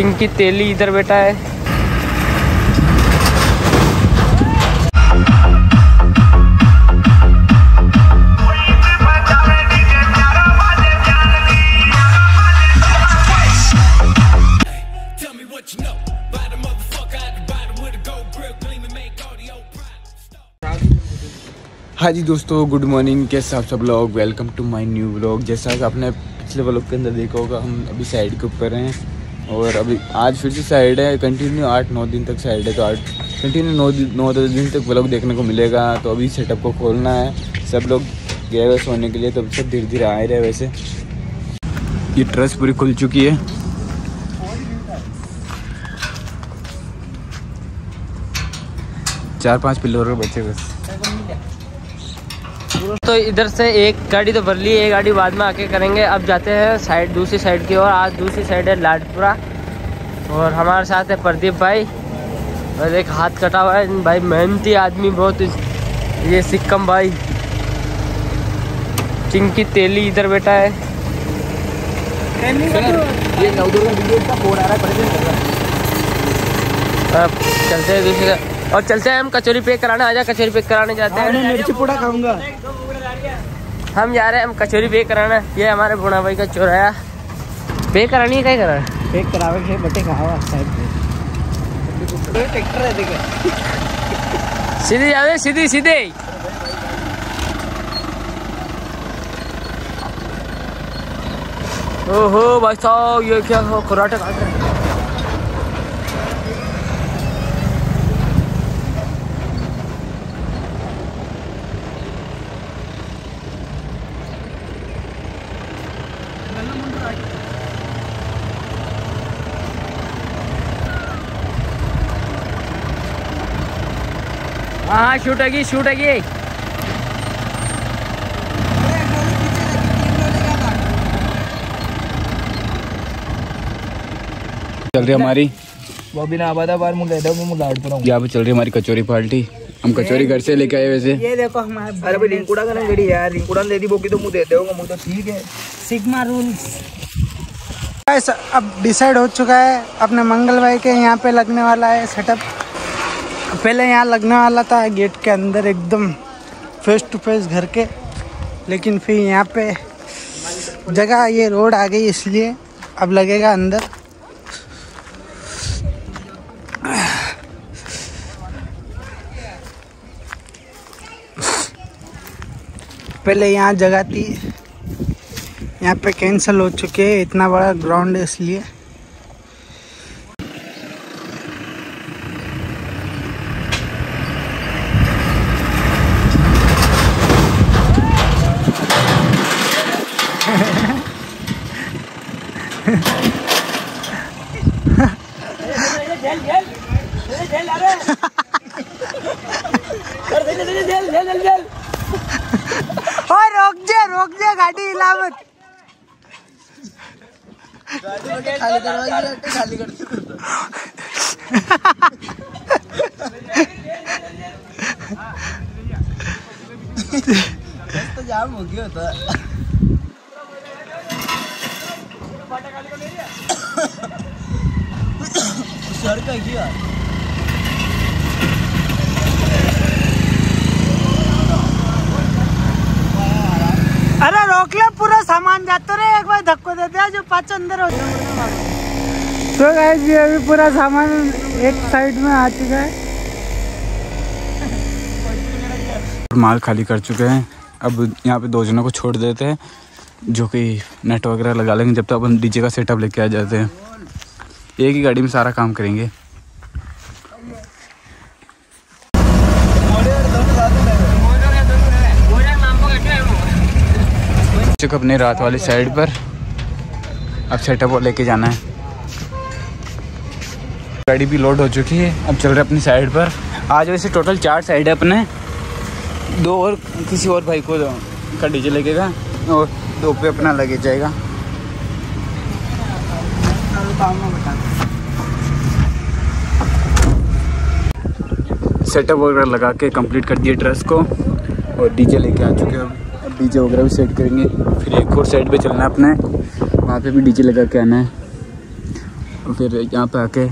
चिंग की तेली इधर बैठा है। हाँ जी दोस्तों गुड मॉर्निंग के साथ सब लोग welcome to my new blog जैसा आपने पिछले ब्लॉग के अंदर देखा होगा, हम अभी साइड के ऊपर हैं। और अभी आज फिर से साइड है कंटिन्यू आठ, नौ दिन तक साइड है तो आठ कंटिन्यू नौ दिन, नौ दस दिन तक व्लॉग देखने को मिलेगा। तो अभी सेटअप को खोलना है। सब लोग गए हुए सोने के लिए तो सब धीरे धीरे आ ही रहे वैसे। ये ट्रस पूरी खुल चुकी है। चार पाँच पिल्लर बचे बस। तो इधर से एक गाड़ी तो भर ली एक गाड़ी बाद में आके करेंगे। अब जाते हैं साइड दूसरी साइड की ओर। आज दूसरी साइड है लाडपुरा। और हमारे साथ है प्रदीप भाई। और एक हाथ कटा हुआ है। भाई मेहनती आदमी बहुत ये सिक्कम भाई। चिंकी तेली इधर बैठा है। ये है अब चलते हैं दूसरी और चलते हैं हम कचौरी पैक कराने। आजा कचौरी पैक कराने जाते हैं। मिर्ची पूड़ा खाऊँगा। हम जा रहे हैं हम कचौरी पैक कराना ये हमारे बुढ़ा भाई का चौराया पैक करानी है क्या कराना? पेक करावे के बटे खावा साइड पे। ट्रैक्टर है देखे। सीधी जाओ सीधी सीधे। ओहो भाई साहब ये क्या हो कराटे काट रहे हैं। हाँ हाँ शूट होगी शूट होगी चल रही हमारी। वो बिना आबादा बार मुझे दे दो मैं लाड पर यहाँ पे चल रही हमारी कचौरी पार्टी। हम कचौरी घर से लेके आए वैसे। ये देखो हमारे अरे भाई रिंकुड़ा का ना गड़ी यार। रिंकुड़ा ने दे दी बोकी तो मुझे दे देगा मुझे तो ठीक है। Sigma rules. गाइस अब डिसाइड हो चुका है अपने मंगल भाई के यहाँ पे लगने वाला है सेटअप पहले यहाँ लगने वाला था गेट के अंदर एकदम फेस टू फेस घर के, लेकिन फिर यहाँ पे जगह ये रोड आ गई इसलिए अब लगेगा अंदर। पहले यहाँ जगह थी, यहाँ पे कैंसिल हो चुके हैं, इतना बड़ा ग्राउंड है इसलिए। रोक जे रोक जे गाड़ी हिलावत तो जाम हो गया था सर का किया अरे रोक ले पूरा सामान जाते रे एक बार धक्को दे दिया जो पाँच अंदर हो तो गाइस ये अभी पूरा सामान एक साइड में आ चुका है। माल खाली कर चुके हैं। अब यहाँ पे दो जनों को छोड़ देते हैं। जो कि नेट वगैरह लगा लेंगे जब तक अपन डीजे का सेटअप लेके आ जाते हैं। एक ही गाड़ी में सारा काम करेंगे। अपने रात वाली साइड पर। अब सेटअप लेके जाना है। गाड़ी भी लोड हो चुकी है। अब चल रहे अपनी साइड पर। आज वैसे टोटल चार साइड है अपने। दो और किसी और भाई को का डीजे लगेगा। और दो पे अपना लगे जाएगा। सेटअप वगैरह लगा के कंप्लीट कर दिए ड्रेस को और डीजे लेके आ चुके हैं अब। डीजे वगैरह भी सेट करेंगे। फिर एक और साइड पे चलना है अपने। वहाँ पे भी डीजे लगा के आना है। और फिर यहाँ पे आके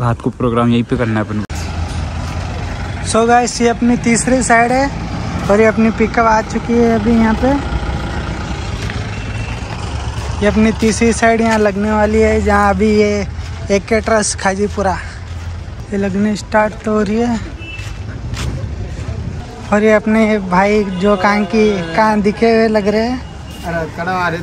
रात को प्रोग्राम यहीं पे करना है अपन। सो गाइस ये अपनी तीसरी साइड है और ये अपनी पिकअप आ चुकी है अभी यहाँ पे। ये अपनी तीसरी साइड यहाँ लगने वाली है, जहाँ अभी ये एक के ट्रस खाजीपुरा। ये लगने स्टार्ट हो रही है। और ये अपने भाई जो कान की कान दिखे हुए लग रहे हैं।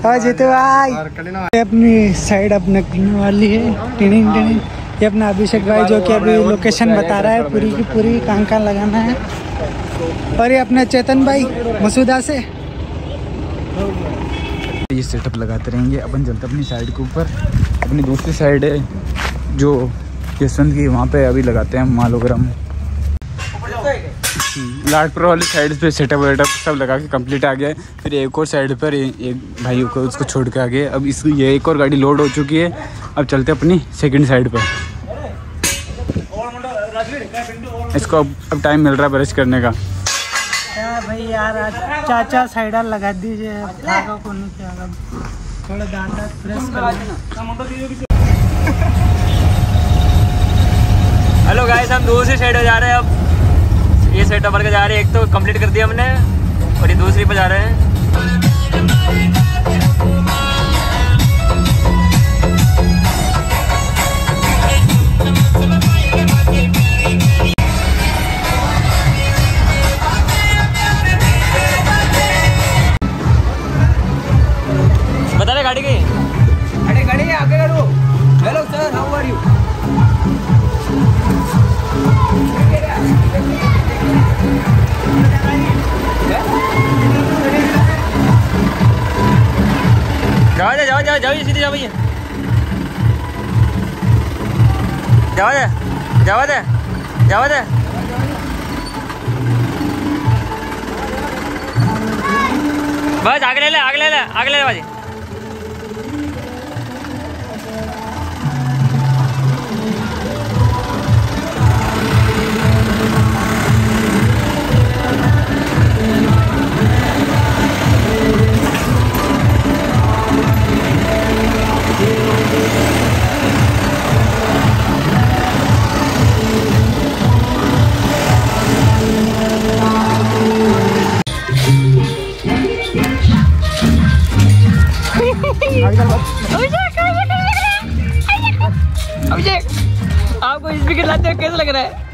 और जीते भाई। ये अपनी साइड अब लगने वाली है। टिनिंग टिनिंग। ये अपना अभिषेक भाई जो कि अभी लोकेशन बता रहा है, पूरी की पूरी कहाँ कहाँ लगाना है। और ये अपने चेतन भाई, मसूदा से। ये सेटअप लगाते रहेंगे। अपन चलते अपनी साइड के ऊपर। अपनी दूसरी साइड है, जो यशवंत की, वहाँ पे अभी लगाते हैं मालोग्राम। लाडपुर वाली साइड पे सेटअप वेटअप सब लगा के कंप्लीट आ गया है। फिर एक और साइड पर एक भाई को उसको छोड़ के आ गए अब इस, ये एक और गाड़ी लोड हो चुकी है। अब चलते अपनी सेकंड साइड पर इसको अब अब टाइम मिल रहा है ब्रश करने का। भाई यार, आज चाचा साइडर लगा दीजिए को नहीं क्या थोड़ा प्रेस कर हेलो गाइस, हम दूसरी साइड पर जा रहे हैं अब। ये साइड पर जा रहे हैं। एक तो कंप्लीट कर दिया हमने, और ये दूसरी पर जा रहे हैं। दे जाओ सीधे जाओ भैया। जाओ दे जाओ दे जाओ दे। बस आगे ले ले, आगे ले ले, आगे ले ले बाजी। लग रहा है।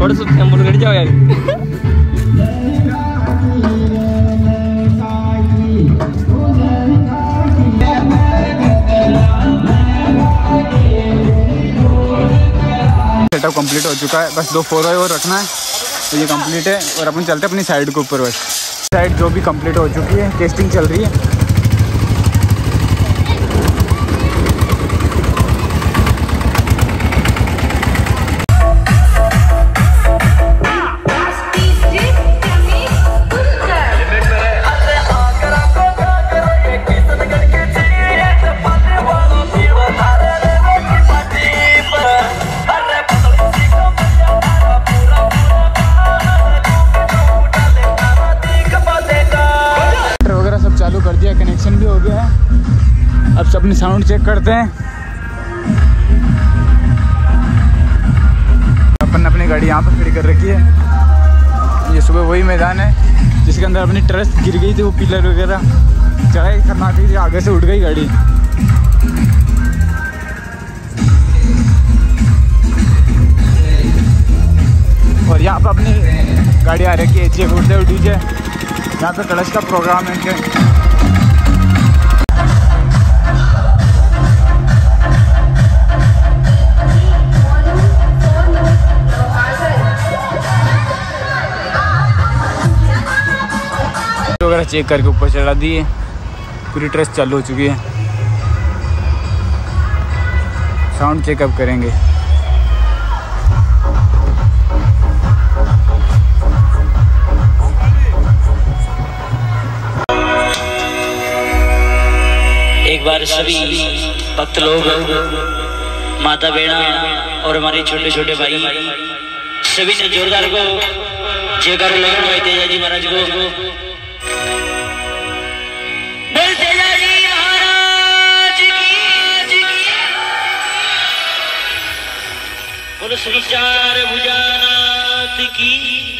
थोड़ा सा टेंपो कर जाओ यार सेटअप कंप्लीट हो चुका है। बस दो फोर और रखना है। तो ये कंप्लीट है और अपन चलते हैं अपनी साइड के ऊपर बस। साइड जो भी कंप्लीट हो चुकी है टेस्टिंग चल रही है। है जिसके अंदर अपनी ट्रस गिर गई थी, वो पिलर वगैरह। चढ़ाई खतरनाक थी, आगे से उठ गई गाड़ी। और यहाँ पर अपनी गाड़ी आ रही है एच गुरुदेव डीजे यहाँ पर कलश का प्रोग्राम है इनके। वगैरह चेक करके ऊपर चढ़ा दिए पूरी ट्रेस चालू हो चुकी है। साउंड चेकअप करेंगे। एक बार सभी भक्त लोग, माता बेड़ा और हमारे छोटे छोटे भाई, सभी ने जोरदार को जयकारो लगाना भाई तेजाजी महाराज को श्री भुजानाथ की।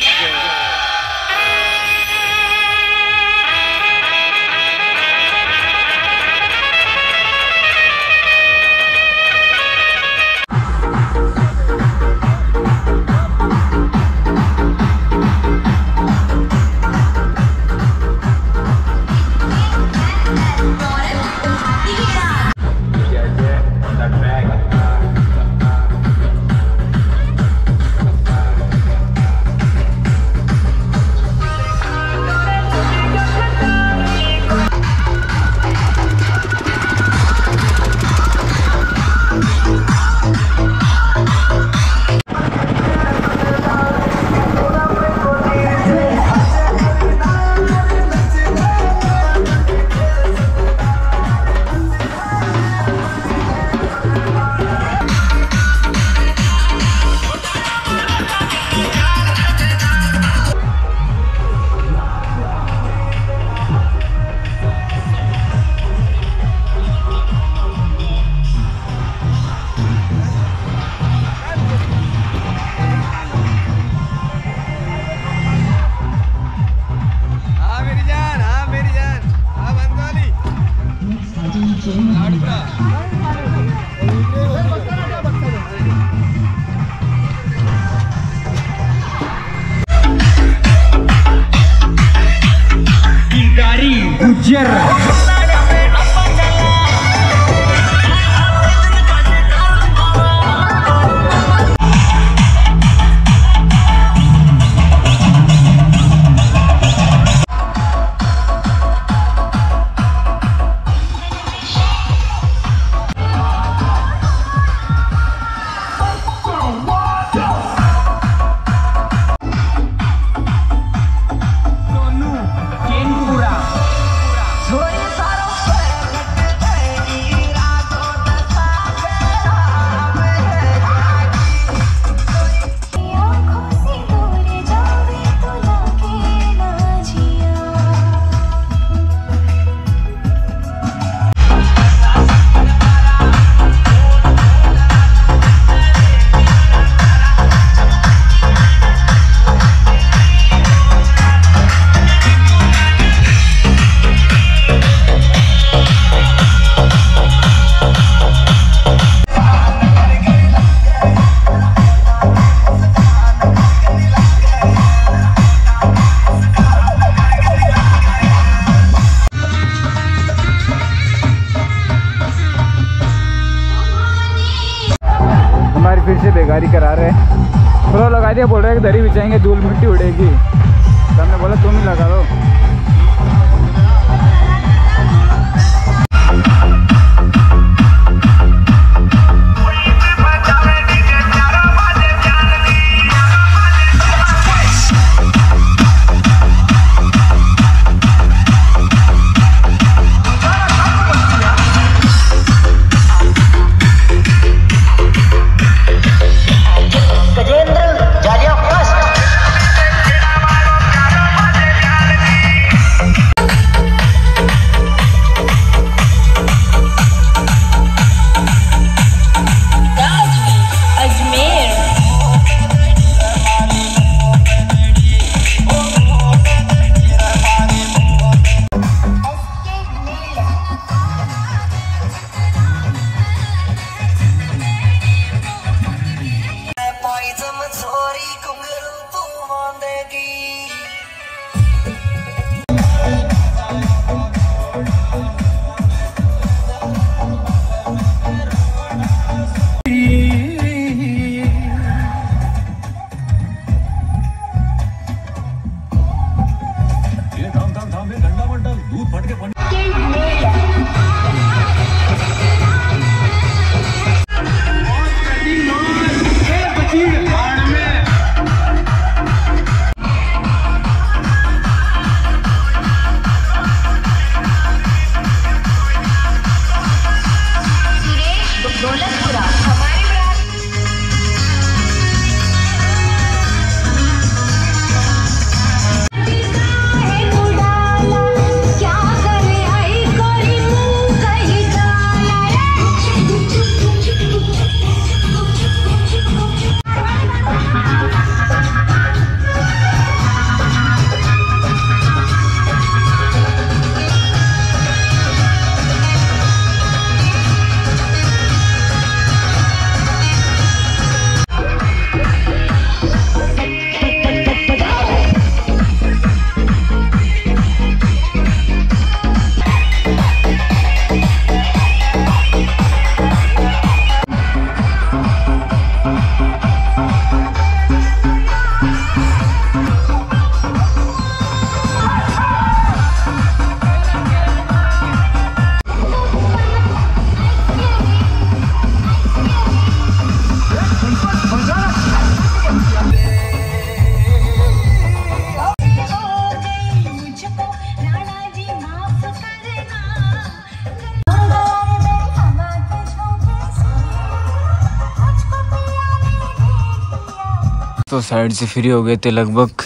तो साइड से फ्री हो गए थे लगभग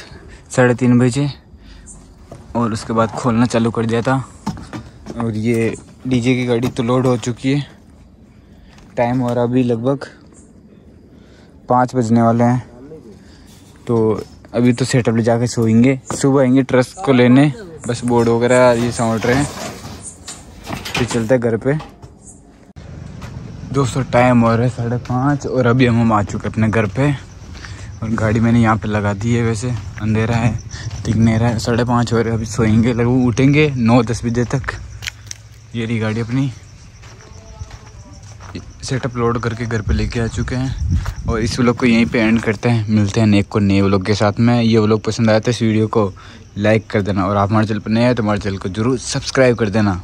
साढ़े तीन बजे और उसके बाद खोलना चालू कर दिया था। और ये डीजे की गाड़ी तो लोड हो चुकी है। टाइम रहा अभी लगभग पाँच बजने वाले हैं। तो अभी तो सेटअप ले जाके सोएँगे। सुबह आएँगे ट्रस्ट को लेने। बस बोर्ड वगैरह ये समझ रहे हैं। फिर चलते घर पे। दोस्तों टाइम हो रहा है साढ़े पाँच और अभी हम हम आ चुके अपने घर पे। और गाड़ी मैंने यहाँ पे लगा दी है वैसे। अंधेरा है रहा है। साढ़े पाँच हो रहे अभी सोएँगे, लगभग उठेंगे, नौ दस बजे तक। ये रही गाड़ी अपनी। सेटअप लोड करके घर पे लेके आ चुके हैं और इस व्लॉग को यहीं पे एंड करते हैं। मिलते हैं नेक को नए व्लॉग के साथ में। ये व्लॉग पसंद आया तो इस वीडियो को लाइक कर देना। और आप हमारे चैनल पर नए हैं तो हमारे चैनल को ज़रूर सब्सक्राइब कर देना।